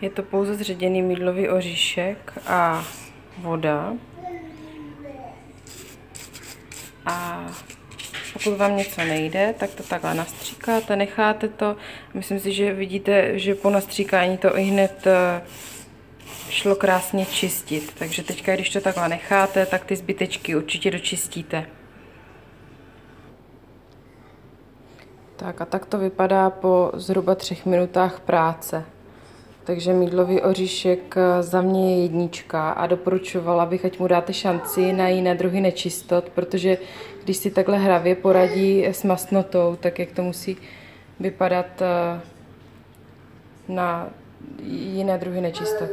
Je to pouze zředěný mídlový oříšek a voda. A pokud vám něco nejde, tak to takhle nastříkáte, necháte to. Myslím si, že vidíte, že po nastříkání to i hned eh, šlo krásně čistit. Takže teďka, když to takhle necháte, tak ty zbytečky určitě dočistíte. Tak a tak to vypadá po zhruba třech minutách práce. Takže mídlový oříšek eh, za mě je jednička a doporučovala bych, ať mu dáte šanci na jiné druhy nečistot, protože když si takhle hravě poradí s masnotou, tak jak to musí vypadat eh, na jiné druhy nečistot.